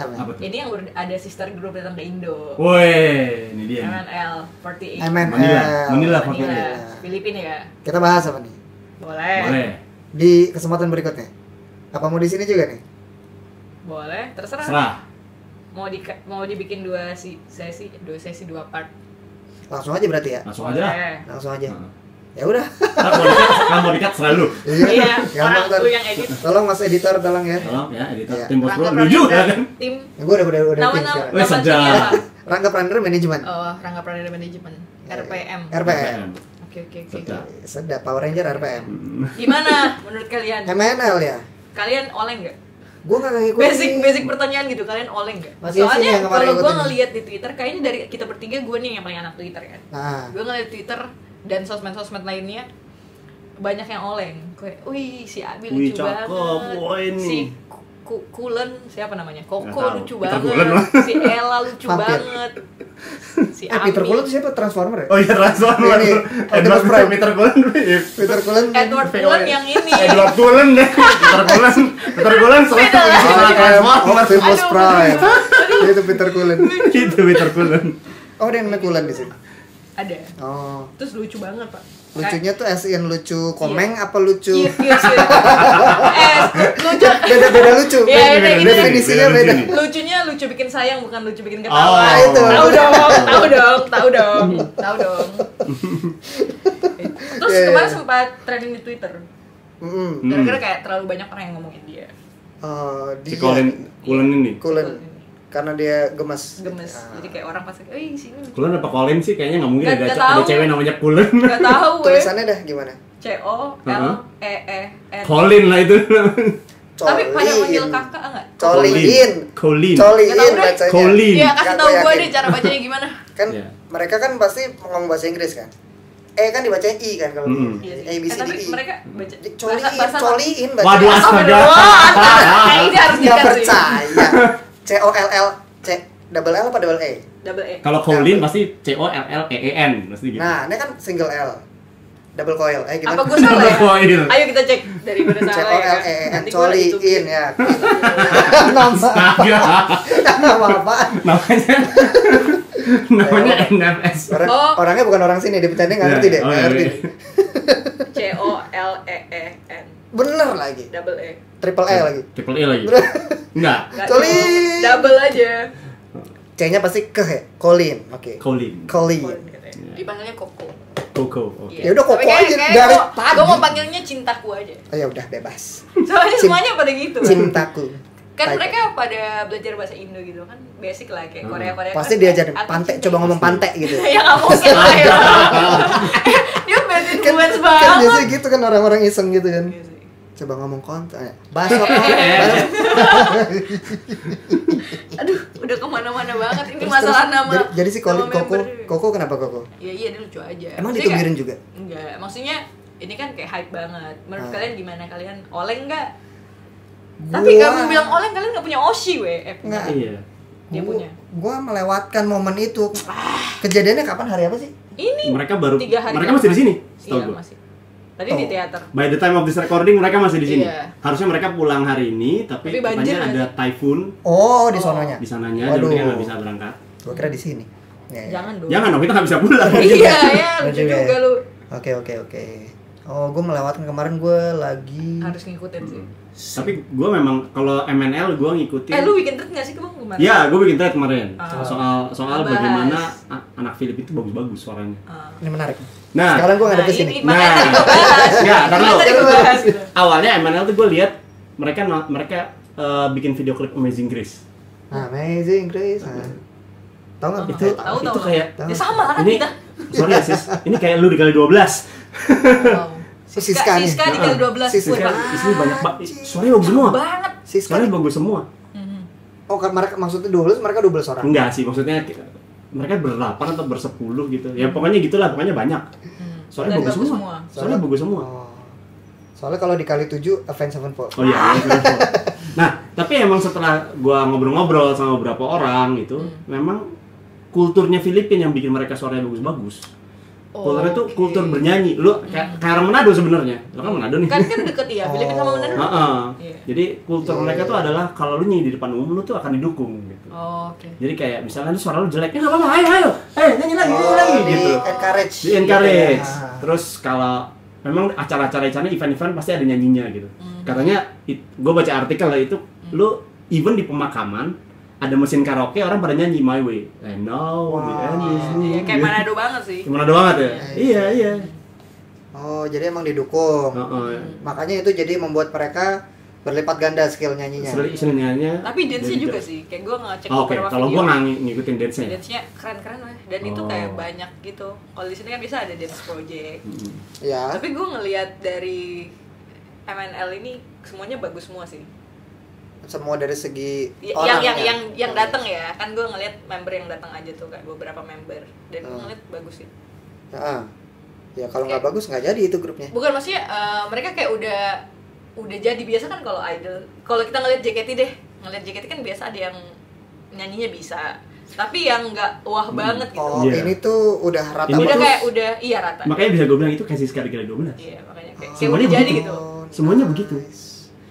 Apa? Tuh? Ini yang ada sister group datang ke Indo. Woi, ini dia. MNL 48. MNL. Manila, Manila, Manila. Filipina ya. Kita bahas apa nih? Boleh. Boleh. Di kesempatan berikutnya. Apa mau di sini juga nih? Boleh, terserah. Serah. Mau di mau dibikin dua si sesi, dua sesi dua part. Langsung aja berarti ya. Langsung aja. Langsung aja. Heeh. Ya udah. Ntar mau dikat, kalau mau dikat selalu. Iya, Gampang orang ntar. lu yang edit. Tolong Mas editor tolong ya. Tolong ya editor Iya. tim bos bro. Rangga Lu juga Prananda, kan? Tim Gue udah udah udah tim sekarang. Timnya apa? Rangga Prananda manajemen. Oh, Rangga Prananda Manajemen. Ya, RPM. RPM. Oke, oke, oke. Sedap. Power Ranger RPM. Hmm. Gimana menurut kalian? MNL ya. Kalian oleng nggak? Gue gak ngikutin. Basic basic pertanyaan gitu, kalian oleng sini Soalnya kalau gue ngeliat di Twitter, kayaknya dari kita bertiga gue nih yang paling anak Twitter kan. Nah, Gue ngeliat Twitter dan sosmed-sosmed lainnya banyak yang oleng. Kayak, wih si Abi Wih, lucu cakep, banget. wah, ini. Si Ku- Ku- Kulen siapa namanya? Koko lucu Peter banget. Si Ella lucu banget. Si eh Peter. Cullen tuh siapa Transformer ya? Oh iya Transformer. Ini, Edward Prime. Peter Cullen. Peter Cullen. Edward Cullen yang ini. Edward Cullen deh. Peter Cullen. Peter Cullen selalu Transformer. Optimus Aduh. Prime. Itu Peter Cullen. Itu Peter Cullen. Oh, ada yang namanya Cullen di sini. Ada. Oh. Terus lucu banget, Pak. Lucunya tuh as in lucu komeng apa lucu? Iya, iya, sih. Eh, lucu. Beda-beda lucu. Iya, iya, Beda- ini. Definisinya Beda beda. lucu nih. Lucunya lucu bikin sayang bukan lucu bikin Oh, ketawa. itu. Tahu dong, tahu dong, tahu dong, tahu dong. Terus Iya, iya. kemarin sempat trending di Twitter. Mm-mm. Hmm. Gara-gara kayak terlalu banyak orang yang ngomongin dia. Oh, Si dia Cullen Cullen ini. Cullen. Karena dia gemes. Gemes. Ah. Jadi kayak orang pasti, "Eh, sini." Cullen apa Colin sih? Kayaknya nggak mungkin Nggak- ada, nggak ada tahu. cewek namanya Cullen. Gak tahu. Tulisannya dah gimana? C O L E E N. Colin lah itu. Tapi pada manggil kakak enggak? Colin. Colin. Colin Nggak bacanya. Colin. Iya, kasih Nggak, tahu gue deh cara bacanya gimana. Kan Iya. mereka kan pasti ngomong bahasa Inggris kan. E kan dibacanya I kan kalau. Iya sih. A B C Eh, D E. mereka baca Coliin, coliin Waduh, bacanya. astaga. Eh, ini harus Nggak dikasih. percaya. C O L L C double L apa double E? Double E. Kalau Colin pasti C O L L E E N pasti gitu. Nah, ini kan single L. Double coil. Eh gimana? Apa gue salah ya? Coil. Ayo kita cek dari mana C salah O ya. L E N Nanti gua lagi coliin tubin. ya. Nama nama apa? namanya namanya NFS. Orang, Oh. Orangnya bukan orang sini, dia bercanda nggak Iya, ngerti deh, oh, nggak iya, ngerti. iya. C O L E E N Bener lagi. double E. Triple E lagi. Triple E lagi. Enggak. Nggak Coli. Double aja. C-nya pasti ke ya. Colin. Oke. Colin. Colin. katanya. Dipanggilnya Koko. Coco. Oke. Ya udah, Koko aja, dari Gue tadi. mau panggilnya cintaku aja. Oh ya udah bebas. Soalnya Cin- semuanya pada gitu. Cintaku. Kan Baik. mereka pada belajar bahasa Indo gitu kan basic lah kayak Hmm. Korea Korea. Pasti kan diajarin pantai, "Aku coba ngomong pantai gitu. ya nggak mungkin lah ya dia bad kan, influence kan banget biasanya gitu kan orang-orang iseng gitu kan. Iya sih. Coba ngomong konten. Bahasa apa? aduh udah ke mana-mana banget ini Terus, masalah terus. nama Jadi, jadi si Colin nama Koko, member. Koko kenapa Koko? iya iya dia lucu aja Emang Maksudnya ditunggirin juga? enggak maksudnya ini kan kayak hype banget menurut Ah. kalian gimana kalian oleng nggak tapi kamu bilang oleng kalian nggak punya oshi weh eh, punya. Nggak. Iya. dia Gua- punya Gua melewatkan momen itu. Kejadiannya kapan hari apa sih? ini Mereka baru tiga hari mereka masih di sini. iya Setahu gua. masih tadi di Oh. teater By the time of this recording mereka masih di sini. Iya. Harusnya mereka pulang hari ini, tapi, Tapi banjir katanya ada typhoon Oh, di sononya. di sananya, Waduh. jadi mereka nggak bisa berangkat. Gua kira di sini. Ya, ya. jangan dong Jangan dong, kita nggak bisa pulang. iya ya Bener lucu juga juga ya. lu Oke, oke, oke. Oh, gue melewatkan kemarin gue lagi harus ngikutin sih Tapi gue memang kalau MNL gue ngikutin. eh lu weekend trip nggak sih kemarin Ya, gue bikin thread kemarin Ah. soal soal Bahas. bagaimana anak Philip itu bagus-bagus suaranya. Ah. ini menarik. Nah, Sekarang gue ngadep Nah, ke sini. ini makanya Nah. Nggak, gitu. awalnya MNL tuh gue lihat mereka mereka eh, bikin video klip Amazing Grace. Amazing Grace. Nah. Tahu nggak? Itu Tahu itu tahu. kayak Ya sama kan ini kita. sorry ya sis, ini kayak lu dikali 12 Wow. Siska Siska, nih. Siska dikali 12 Siska. Kan parah. isinya banyak banget. Suaranya bagus semua. banget. Siska. Suaranya bagus semua. Mhm. Oh, kan mereka maksudnya 12, mereka 12 orang. Enggak sih, maksudnya mereka berdelapan atau bersepuluh gitu. Ya pokoknya gitulah, pokoknya banyak. Hmm. Suaranya Dan bagus, semua. Suaranya bagus semua. Oh. Soalnya kalau dikali 7 Avenged Sevenfold. Oh iya. nah, tapi emang setelah gua ngobrol-ngobrol sama beberapa orang itu, Hmm. memang kulturnya Filipina yang bikin mereka suaranya bagus-bagus. Oh, Kulturnya tuh oke. kultur bernyanyi. Lu kayak kayak orang Manado sebenarnya. Lu kan Manado nih. kan kan deket ya Filipina sama Oh. Manado Heeh. Iya. Jadi kultur Iya, mereka tuh adalah kalau lu nyanyi di depan umum lu tuh akan didukung gitu. oh, oke Jadi kayak misalnya lu suara lu jelek, ya nggak apa-apa, ayo ayo, eh nyanyi lagi, nyanyi lagi Oh, di gitu. encourage Di encourage. Gitu ya. Terus kalau memang acara-acara acara event-event pasti ada nyanyinya gitu. Hmm. Katanya, gue baca artikel lah itu, lu even di pemakaman ada mesin karaoke orang pada nyanyi My Way. I know the end is Wow. near. Iya, kayak. Manado banget sih Manado banget ya? Iya, Iya iya. oh jadi emang didukung Heeh. makanya itu jadi membuat mereka berlipat ganda skill nyanyinya Seri selingannya. tapi dance-nya juga sih kayak gue ngecek Oh, Oke, beberapa kalau video gue nggak ng- ngikutin dance-nya. ya. dance-nya keren-keren lah dan itu Oh. kayak banyak gitu kalau di sini kan bisa ada dance project Mm. ya tapi gue ngelihat dari MNL ini semuanya bagus semua sih semua dari segi Y- orang yang yang ya? yang yang datang ya kan gue ngelihat member yang datang aja tuh kayak beberapa member dan gue Hmm. ngeliat bagus sih Heeh. ya kalau nggak bagus nggak jadi itu grupnya bukan maksudnya eh, mereka kayak udah udah jadi biasa kan kalau idol kalau kita ngeliat JKT deh ngeliat JKT kan biasa ada yang nyanyinya bisa tapi yang nggak wah banget gitu oh Iya. ini tuh udah rata Ini udah kayak udah iya rata Makanya bisa gue bilang itu kasih sekali kali 12. iya makanya kayak, udah jadi begitu. gitu Oh, Semuanya nice. begitu.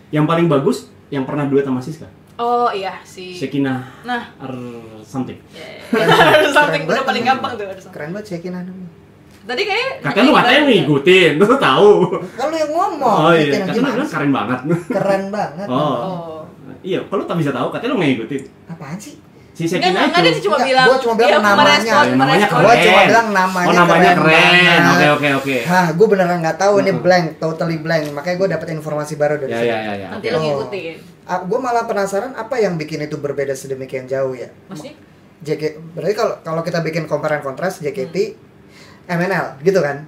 Yang paling bagus yang pernah duet sama Siska. oh iya si Shekinah nah or something. ya, Keren harus something banget udah paling gampang tuh something. keren banget cekin namanya tadi kayak Kakak lu katanya ngikutin, lu tahu. kan lu yang ngomong Oh iya, bilang sih? keren banget. keren banget Oh. oh Iya, kalau tak bisa tahu, katanya lu ngikutin. apaan sih Si enggak, dia itu. cuma Enggak, bilang gua cuma bilang dia namanya. Ya, namanya merespon. Gua keren. cuma bilang namanya Oh, namanya keren keren. Oke, oke, oke. Hah, gue beneran nggak tahu ini blank, totally blank. Makanya gue dapet informasi baru dari Ya, sini. ya, ya, ya. nanti lo Oh. ngikutin gue malah penasaran apa yang bikin itu berbeda sedemikian jauh ya. maksudnya JK, berarti kalau kalau kita bikin compare and contrast JKT, MNL, gitu kan?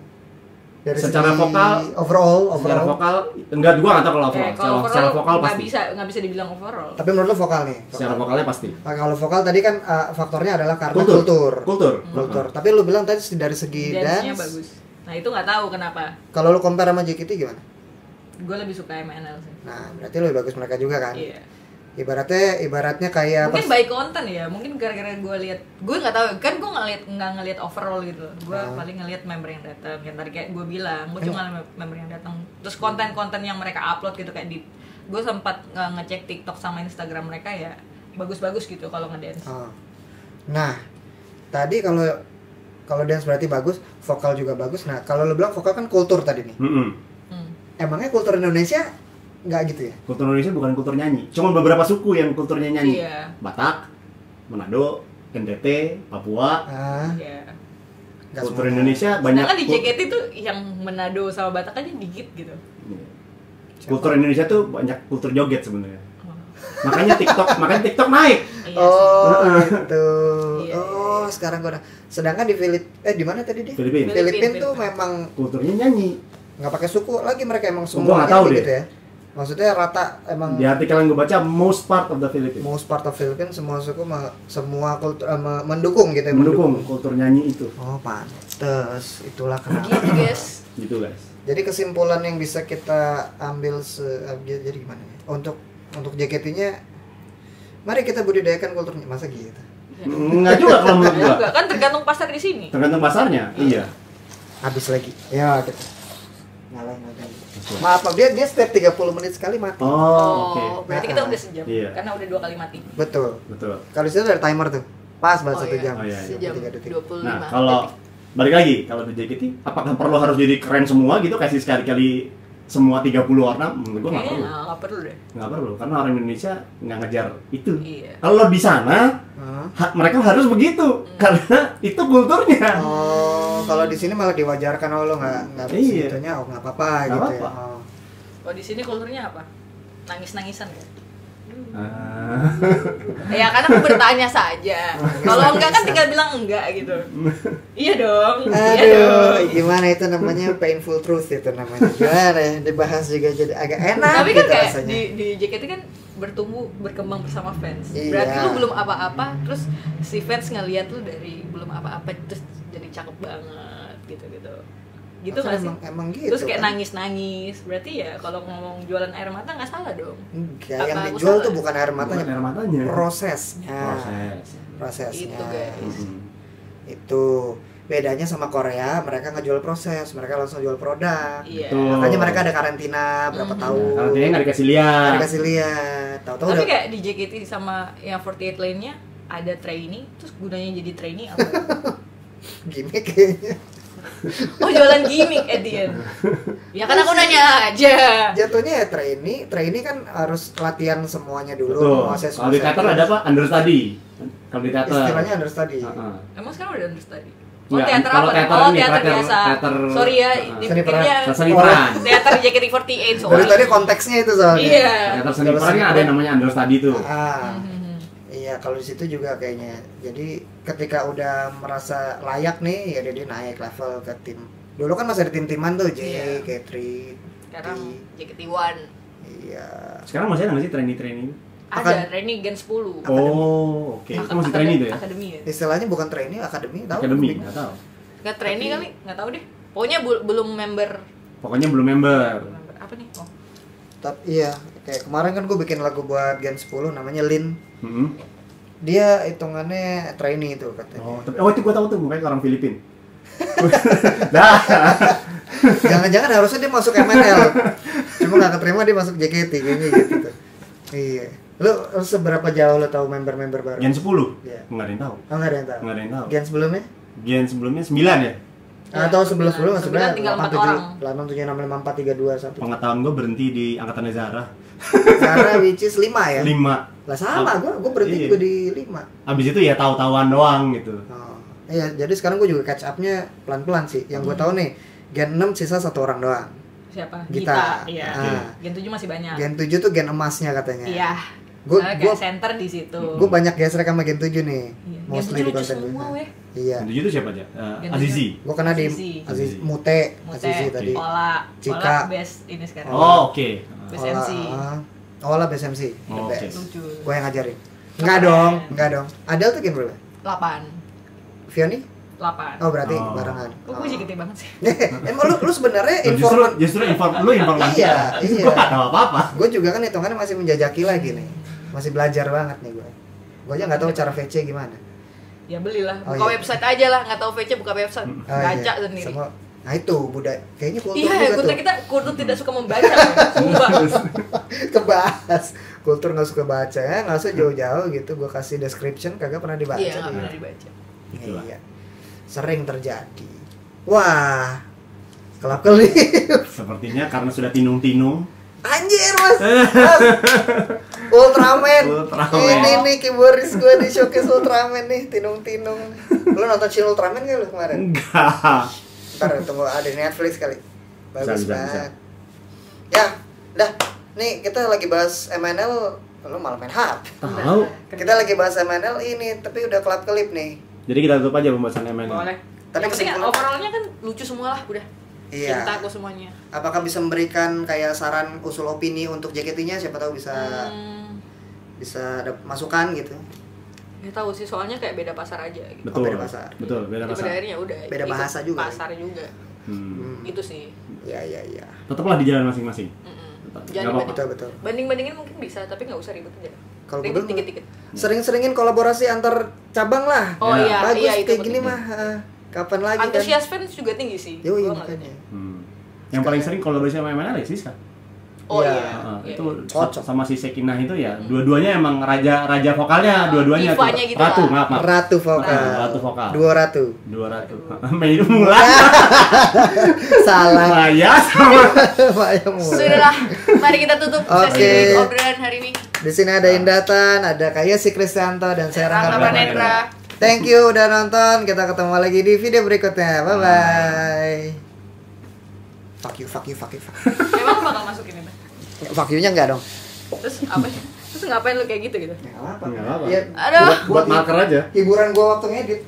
Dari Secara segi vokal- overall, Secara overall. vokal, enggak gua nggak tahu kalau eh, overall. kalau Secara, secara vokal nggak pasti. bisa nggak bisa dibilang overall Tapi menurut lo vokal nih. Vokal. Secara vokalnya pasti. Nah, kalau vokal tadi kan uh, faktornya adalah karena Kultur. kultur. Kultur. Kultur. Tapi lu bilang tadi dari segi dance-nya dance. bagus nah itu nggak tahu kenapa Kalau lu compare sama JKT gimana? gue lebih suka MNL sih Nah, berarti lebih bagus mereka juga kan? iya Ibaratnya ibaratnya kayak mungkin by konten ya mungkin gara-gara gue lihat gue nggak tahu kan gue nggak lihat nggak ngelihat overall gitu gue Ah. paling ngelihat member yang datang yang tadi kayak gue bilang gue cuma member yang datang terus konten-konten yang mereka upload gitu kayak di gue sempat nge- ngecek TikTok sama Instagram mereka ya bagus-bagus gitu kalau ngedance Oh. Nah, tadi kalau kalau dance berarti bagus, vokal juga bagus. Nah, kalau lu bilang vokal kan kultur tadi nih. Mm-mm. Hmm. Emangnya kultur Indonesia nggak gitu ya? Kultur Indonesia bukan kultur nyanyi. Cuma beberapa suku yang kulturnya nyanyi. Iya. Batak, Manado, NTT, Papua. Ah, Iya. nggak Kultur semuanya. Indonesia banyak. Sedangkan di JKT tuh yang Manado sama Batak aja dikit gitu. Iya. Kultur Indonesia tuh banyak kultur joget sebenarnya. Makanya TikTok, makanya TikTok naik. Iya Oh, gitu. Iya, Oh, sekarang gua. Sedangkan di Filip eh di mana tadi dia? Filipina. Filipina. Filipin tuh Filipina. memang Kulturnya nyanyi. nggak pakai suku lagi mereka emang gua semua nggak tahu gitu deh. ya. Maksudnya rata emang Di artikel yang gue baca, most part of the Philippines. most part of Philippines semua suku semua kultur eh, me- mendukung gitu ya mendukung kultur nyanyi itu. Oh, pantes. Itulah kenapa. Gitu guys. Gitu guys. Jadi kesimpulan yang bisa kita ambil se eh, jadi gimana ya? Untuk untuk JKT-nya mari kita budidayakan kulturnya masa gitu. Enggak juga kalau menurut gua. Enggak kan tergantung pasar di sini. Tergantung pasarnya. Iya. Habis lagi. Ya, kita ngalahin lagi. Maaf, dia dia setiap 30 menit sekali mati. Oh, Oh, oke. berarti kita udah sejam. Iya. Karena udah dua kali mati. Betul. Betul. Kalau di situ ada timer tuh. Pas banget Oh, satu iya. jam. Oh, iya, iya. Sejam Tiga detik. 25. Nah, kalau balik lagi kalau di JKT apakah perlu harus jadi keren semua gitu kasih sekali-kali semua 30 warna menurut gua nggak perlu nggak perlu deh. nggak perlu karena orang Indonesia nggak ngejar itu Iya. kalau di sana ha- mereka harus begitu karena itu kulturnya Oh, kalau di sini malah diwajarkan oh lo nggak nggak Iya. segitunya oh nggak apa-apa gitu ya. apa-apa. Oh. Oh di sini kulturnya apa? Nangis-nangisan kan? Ah. Ya karena aku bertanya saja. Kalau enggak kan tinggal bilang enggak gitu. Iya dong. Iya dong. gimana itu namanya painful truth itu namanya. Gimana ya dibahas juga jadi agak enak Tapi kan gitu kayak rasanya. di di JKT kan bertumbuh berkembang bersama fans. Iya. Berarti lu belum apa-apa, terus si fans ngeliat lu dari belum apa-apa terus cakep banget gitu-gitu. Gitu Masa nggak sih? emang, emang gitu. terus kayak kan? nangis-nangis. Berarti ya kalau ngomong jualan air mata nggak salah dong. Enggak, Apa yang dijual salah? tuh bukan air matanya, Bukan air matanya prosesnya. proses Prosesnya. Itu, guys. Mhm. Itu bedanya sama Korea mereka ngejual proses mereka langsung jual produk Iya. Betul. makanya mereka ada karantina berapa Mhm. tahun Kalau dia nggak dikasih lihat. Nggak dikasih lihat tahu-tahu Tapi udah kayak di JKT sama yang 48 lainnya ada trainee, terus gunanya jadi trainee apa? gimmick kayaknya Oh jualan gimmick at the end. Ya kan aku nanya aja. jatuhnya ya trainee trainee kan harus latihan semuanya dulu Betul. proses Kalau di teater ada apa? Understudy. Kalau di teater. istilahnya understudy Heeh. Emang sekarang udah understudy? Oh Nggak, teater kalau apa? teater oh ini, teater, teater- biasa. teater- Sorry ya, Seni dipikirnya peran. Seni peran. teater JKT48 dari soalnya. tadi konteksnya itu soalnya Iya. Teater seni Kalau peran seni kan ada yang namanya understudy tuh. ah Mhm. Iya kalau di situ juga kayaknya jadi ketika udah merasa layak nih ya dia, dia naik level ke tim dulu kan masih ada tim-timan tuh J, Iya. Catherine Sekarang T. JKT1 iya Sekarang masih ada nggak sih trainee-trainee? ada Akan- trainee Gen 10. Oh, oke. Itu masih trainee tuh ya? Akademi ya? istilahnya bukan trainee akademi tahu Akademi, nggak tahu. Nggak trainee kali? Nggak tahu deh. Pokoknya bu- belum member. Pokoknya belum member. Apa nih? Oh. tapi iya kayak kemarin kan gue bikin lagu buat Gen 10 namanya Lin Mm-hmm. Dia hitungannya trainee itu katanya Oh, tapi, oh itu gua tahu tuh, mukanya orang Filipin. Dah. jangan-jangan harusnya dia masuk MNL cuma nggak keterima dia masuk JKT kayaknya gitu tuh iya lu, lu seberapa jauh lo tahu member-member baru Gen 10? Iya. Nggak ada yang tahu. oh nggak ada yang tahu Nggak ada yang tahu. Gen sebelumnya Gen sebelumnya 9 ya? Ya, atau sebelum sebelum sebenarnya tinggal empat delapan tujuh orang. delapan tujuh enam lima empat tiga dua satu Pengetahuan gua berhenti di angkatannya Zara. karena which is lima ya 5. Lah sama gue gue berhenti Iya. juga di lima Abis itu ya tahu-tahuan doang gitu. oh. iya jadi sekarang gue juga catch upnya pelan pelan sih yang gue Hmm. tahu nih Gen 6 sisa satu orang doang Siapa? Gita. Gita. Iya. Ah. Gen 7 masih banyak. Gen 7 tuh gen emasnya katanya Iya. Gua- kayak center di situ. gue banyak gesrek sama Gen 7 nih Iya. Gen mostly 7 di konten semua gue weh. iya Gen 7 itu siapa aja? Gen Azizi. gue kena di Azizi. Aziz Azizi. Mute Mute, Azizi tadi Ola, Cika. Ola best ini sekarang. Oh, oke. Best Olah, MC. Ah. Olah best MC the Oh, oke. best Lucu. gue yang ngajarin enggak dong enggak dong Adel tuh gen berapa 8. Fioni 8. oh berarti Oh. barengan Kok gue gede banget sih? emang lu lu sebenarnya Justru informan justru inform lu informasi. Iya, iya. Gua nggak tahu apa-apa. gue juga kan hitungannya masih menjajaki lagi nih masih belajar banget nih gue gue aja nggak tahu cara VC gimana Ya belilah. Oh, Buka iya. website aja lah, nggak tahu VC buka website. Oh, Baca iya. sendiri. Sama- nah itu budaya kayaknya kultur Iya, juga kultur tuh kita kultur tidak suka membaca. Sumpah. kebahas kultur nggak suka baca ya nggak usah jauh-jauh gitu gue kasih description kagak pernah dibaca Iya, nggak pernah dibaca. Itulah. iya sering terjadi wah kelap kelip Sepertinya karena sudah tinung-tinung. anjir mas, Mas. Ultraman. Ultraman. ini nih keyboardis gue di showcase Ultraman nih tinung tinung lu nonton Shin Ultraman gak lu kemarin Enggak. Ntar tunggu ada di Netflix kali bagus Bisa, bisa, banget ya dah nih kita lagi bahas MNL lu malah main HP Tahu. kita lagi bahas MNL ini tapi udah kelap kelip nih Jadi kita tutup aja pembahasan MN. Boleh. Tapi penting kesimpulan- overallnya kan lucu semua lah udah. Iya. Cinta aku semuanya. apakah bisa memberikan kayak saran usul opini untuk JKT-nya siapa tahu bisa Hmm, bisa ada masukan gitu Gak tahu sih soalnya kayak beda pasar aja gitu. Betul. beda pasar. Betul, beda Jadi pasar. pada akhirnya udah Beda bahasa juga. Pasar juga. Hmm. hmm. Itu sih. ya ya ya Tetaplah di jalan masing-masing. Mm-mm. Tetap. Jangan Nggak apa-apa. betul betul Banding-bandingin mungkin bisa, tapi nggak usah ribet aja. Kalau gue dikit-dikit. sering-seringin kolaborasi antar cabang lah Oh Ya. iya, bagus iya itu kayak gini mah eh, kapan lagi kan Antusias fans juga tinggi sih. Yo, iya makanya. Hmm. Yang paling sering kolaborasi sama MNL ya Siska. Oh Iya. iya. Heeh, iya. itu Cocok. sama si Sekinah itu ya, dua-duanya emang raja raja vokalnya, dua-duanya tuh. Gitu Ratu, lah. maaf, maaf. ratu vokal Ratu, ratu vokal. dua ratu Dua ratu. Mei itu mulai. salah Maya sama Maya mulai. Sudahlah, mari kita tutup sesi obrolan hari ini. di sini ada Indatan ada Kaya si Kristianto dan saya Rangga Panendra. thank you udah nonton kita ketemu lagi di video berikutnya bye bye fuck you fuck you fuck you fuck you Emang bakal masukin itu? Fuck you nya enggak dong Terus apa? Terus ngapain lu kayak gitu gitu? Nggak apa Nggak apa-apa. Ya, Aduh. buat, buat marker aja. hiburan gua waktu ngedit